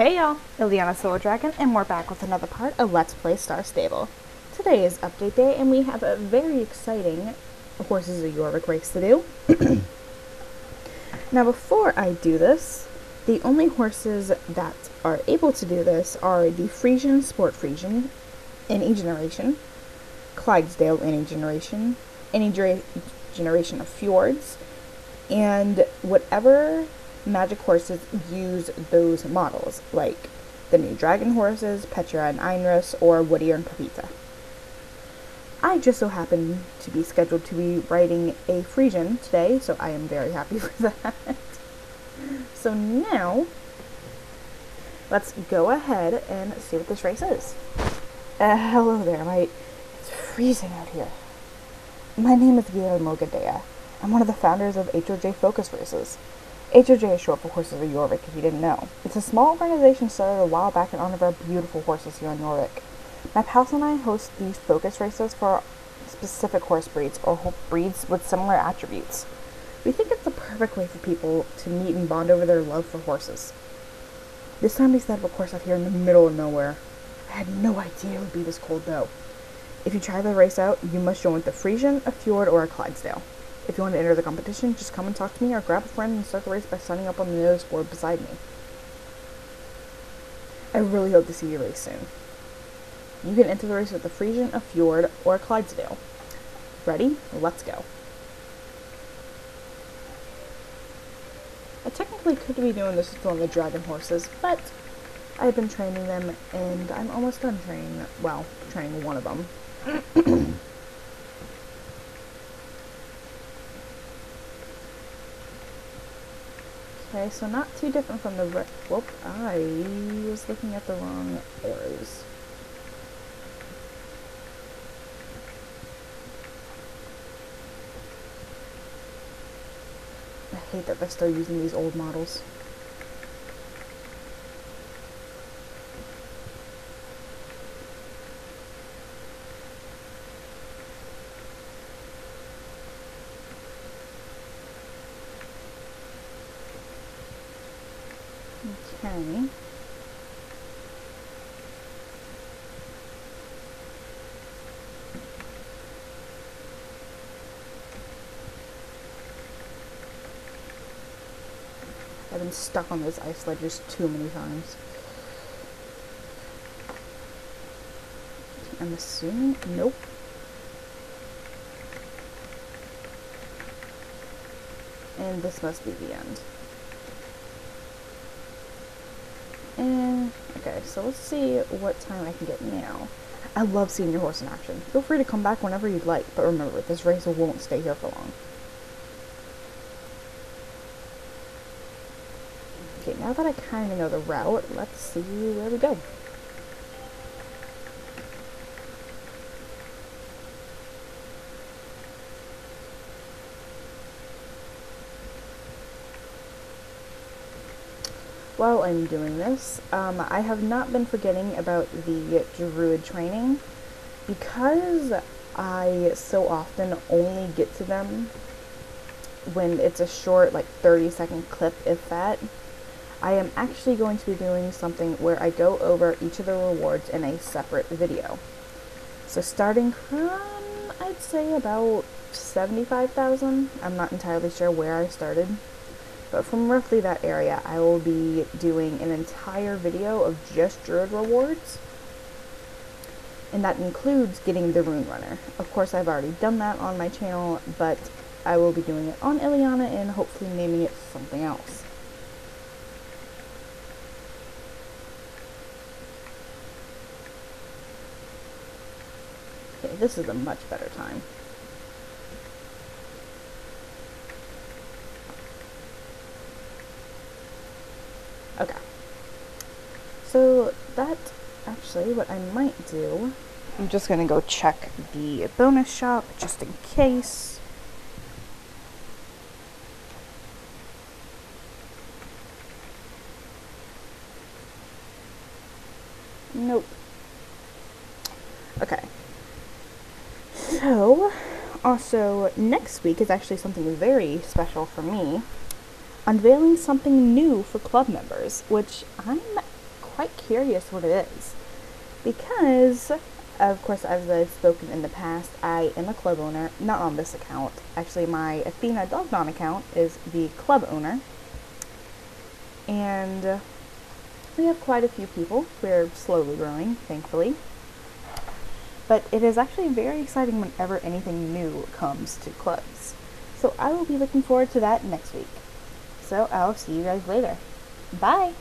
Hey y'all, Iliana Silverdragon, and we're back with another part of Let's Play Star Stable. Today is update day, and we have a very exciting Horses of Jorvik race to do. now, before I do this, the only horses that are able to do this are the Frisian Sport Frisian, any generation, Clydesdale, any generation, any generation of Fjords, and whatever magic horses use those models, like the new dragon horses, Petra and Einrus, or Woody and Pepita. I just so happen to be scheduled to be riding a Frisian today, so I am very happy for that. so now, let's go ahead and see what this race is. Uh, hello there, my, it's freezing out here. My name is Guillermo Gadea. I'm one of the founders of HOJ Focus Races. HOJ is short for Horses of Jorvik, if you didn't know. It's a small organization started a while back in honor of our beautiful horses here in Jorvik. My pals and I host these focus races for specific horse breeds or breeds with similar attributes. We think it's the perfect way for people to meet and bond over their love for horses. This time we set up a course out here in the middle of nowhere. I had no idea it would be this cold though. If you try the race out, you must join with Frisian, a Fjord, or a Clydesdale. If you want to enter the competition, just come and talk to me or grab a friend and start the race by signing up on the notice board beside me. I really hope to see you race soon. You can enter the race with a Frisian, a Fjord, or a Clydesdale. Ready? Let's go. I technically could be doing this with one of the dragon horses, but I've been training them and I'm almost done training, well, training one of them. Okay, so not too different from the re- Whoop, I was looking at the wrong arrows. I hate that they're still using these old models. Okay. I've been stuck on those ice ledges too many times. I'm assuming, nope. And this must be the end. And, okay, so let's see what time I can get now. I love seeing your horse in action. Feel free to come back whenever you'd like, but remember, this racer won't stay here for long. Okay, now that I kind of know the route, let's see where we go. While I'm doing this, um, I have not been forgetting about the Druid training because I so often only get to them when it's a short, like 30 second clip, if that. I am actually going to be doing something where I go over each of the rewards in a separate video. So starting from, I'd say about 75,000. I'm not entirely sure where I started. But from roughly that area, I will be doing an entire video of just Druid rewards. And that includes getting the Rune Runner. Of course, I've already done that on my channel, but I will be doing it on Iliana and hopefully naming it something else. Okay, this is a much better time. Okay. So that actually what I might do, I'm just gonna go check the bonus shop just in case. Nope. Okay. So, also, next week is actually something very special for me unveiling something new for club members, which I'm quite curious what it is. Because, of course, as I've spoken in the past, I am a club owner, not on this account. Actually, my Athena Dog account is the club owner. And we have quite a few people. We're slowly growing, thankfully. But it is actually very exciting whenever anything new comes to clubs. So I will be looking forward to that next week. So I'll see you guys later. Bye!